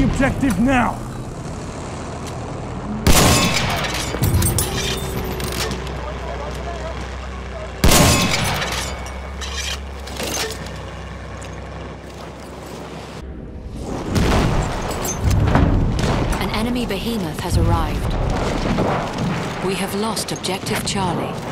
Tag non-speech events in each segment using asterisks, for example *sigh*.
the objective now! An enemy behemoth has arrived. We have lost objective Charlie.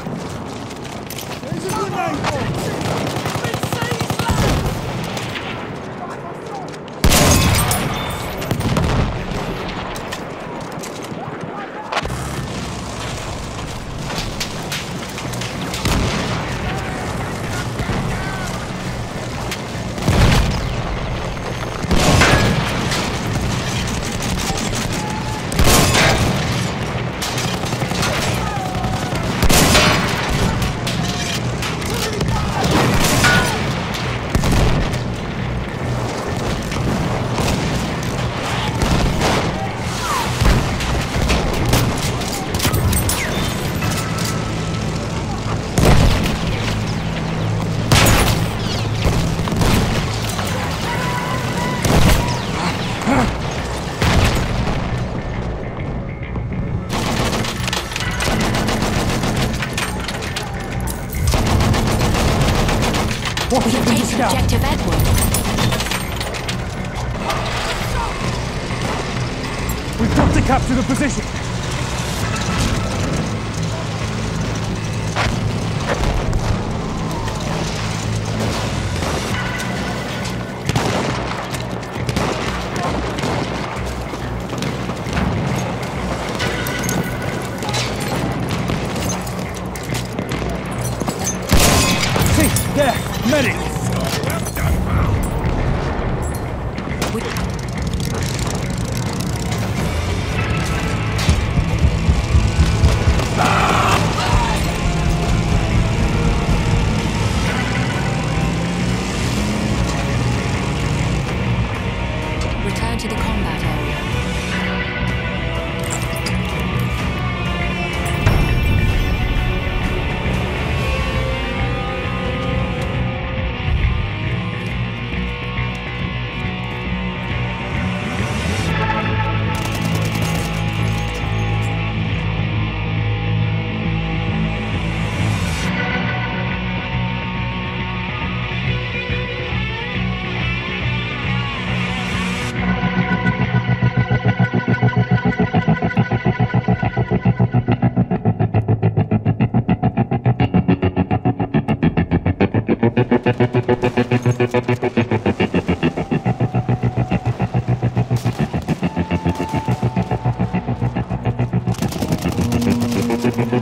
Ninja taken Scout! objective Edward. We've got to capture the position! There, medic!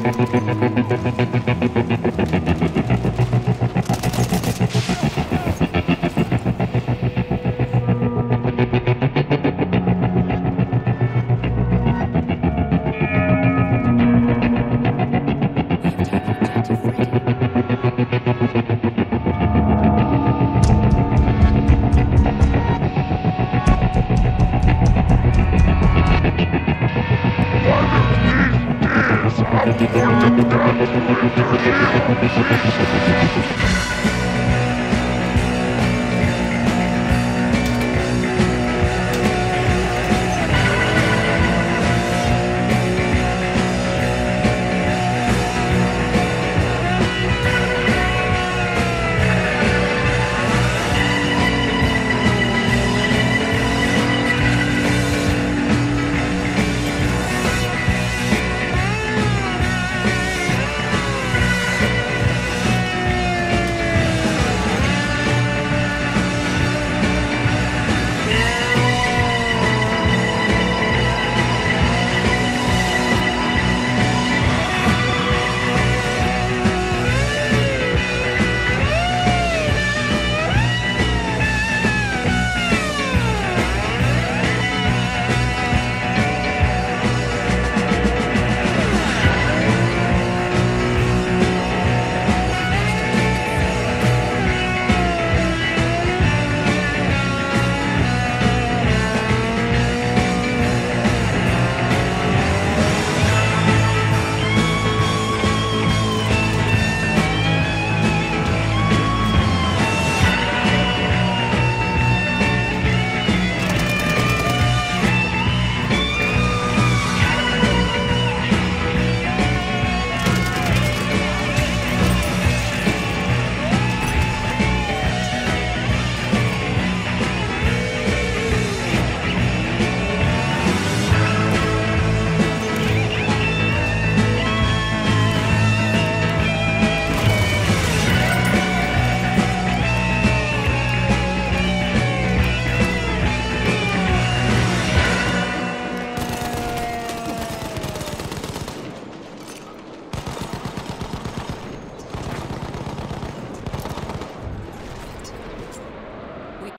We- *laughs* Return Thank you.